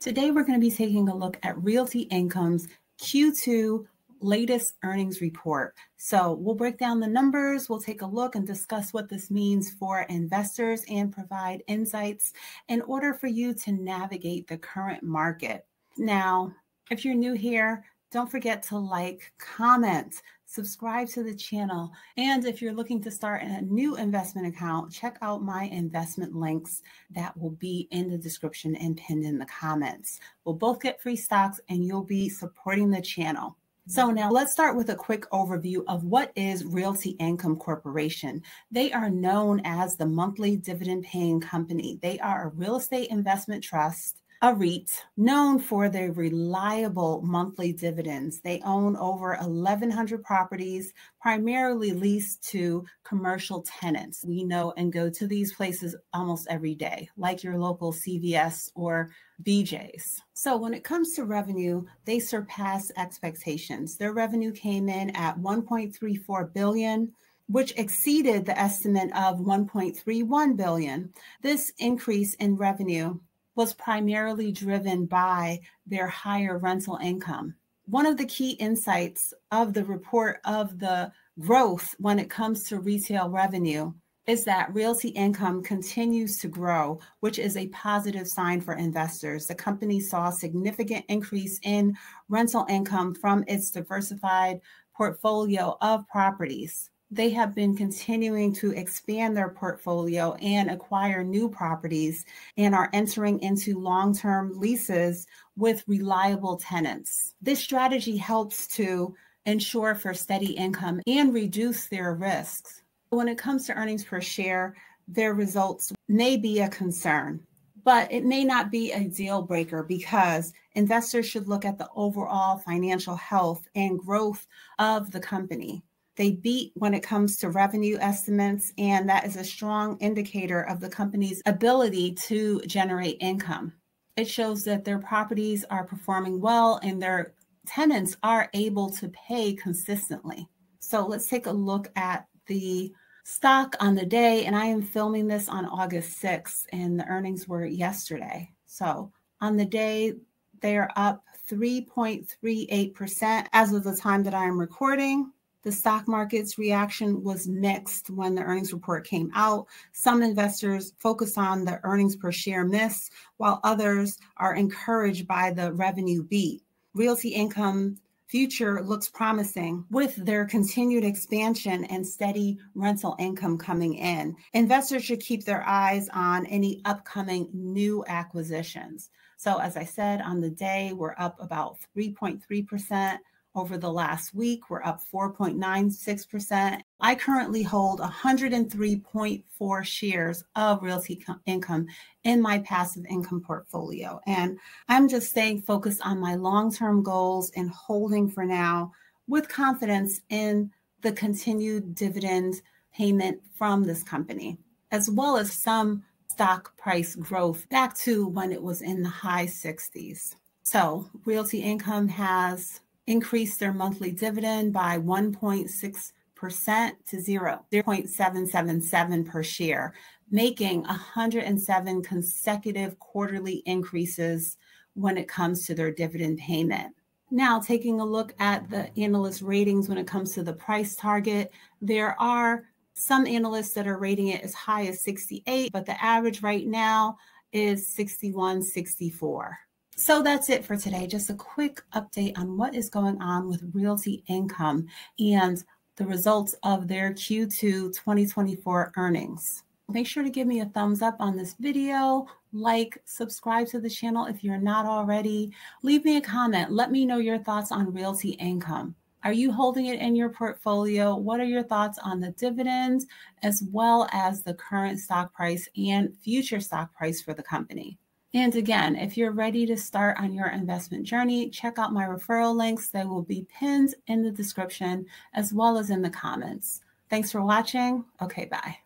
Today, we're going to be taking a look at Realty Income's Q2 latest earnings report. So, we'll break down the numbers, we'll take a look and discuss what this means for investors and provide insights in order for you to navigate the current market. Now, if you're new here, don't forget to like, comment, subscribe to the channel. And if you're looking to start a new investment account, check out my investment links that will be in the description and pinned in the comments. We'll both get free stocks and you'll be supporting the channel. So now let's start with a quick overview of what is Realty Income Corporation. They are known as the monthly dividend paying company. They are a real estate investment trust a REIT known for their reliable monthly dividends. They own over 1,100 properties, primarily leased to commercial tenants. We know and go to these places almost every day, like your local CVS or BJ's. So when it comes to revenue, they surpass expectations. Their revenue came in at 1.34 billion which exceeded the estimate of 1.31 billion. This increase in revenue was primarily driven by their higher rental income. One of the key insights of the report of the growth when it comes to retail revenue is that realty income continues to grow, which is a positive sign for investors. The company saw a significant increase in rental income from its diversified portfolio of properties they have been continuing to expand their portfolio and acquire new properties and are entering into long term leases with reliable tenants. This strategy helps to ensure for steady income and reduce their risks. When it comes to earnings per share, their results may be a concern, but it may not be a deal breaker because investors should look at the overall financial health and growth of the company. They beat when it comes to revenue estimates, and that is a strong indicator of the company's ability to generate income. It shows that their properties are performing well and their tenants are able to pay consistently. So let's take a look at the stock on the day. And I am filming this on August 6th, and the earnings were yesterday. So on the day, they are up 3.38% as of the time that I am recording. The stock market's reaction was mixed when the earnings report came out. Some investors focus on the earnings per share miss, while others are encouraged by the revenue beat. Realty income future looks promising with their continued expansion and steady rental income coming in. Investors should keep their eyes on any upcoming new acquisitions. So, as I said, on the day, we're up about 3.3%. Over the last week, we're up 4.96%. I currently hold 103.4 shares of realty income in my passive income portfolio. And I'm just staying focused on my long term goals and holding for now with confidence in the continued dividend payment from this company, as well as some stock price growth back to when it was in the high 60s. So, realty income has increased their monthly dividend by 1.6% to zero, 0.777 per share, making 107 consecutive quarterly increases when it comes to their dividend payment. Now, taking a look at the analyst ratings when it comes to the price target, there are some analysts that are rating it as high as 68, but the average right now is 61, 64. So that's it for today. Just a quick update on what is going on with Realty Income and the results of their Q2 2024 earnings. Make sure to give me a thumbs up on this video, like, subscribe to the channel if you're not already. Leave me a comment. Let me know your thoughts on Realty Income. Are you holding it in your portfolio? What are your thoughts on the dividends as well as the current stock price and future stock price for the company? And again, if you're ready to start on your investment journey, check out my referral links. They will be pinned in the description as well as in the comments. Thanks for watching. Okay, bye.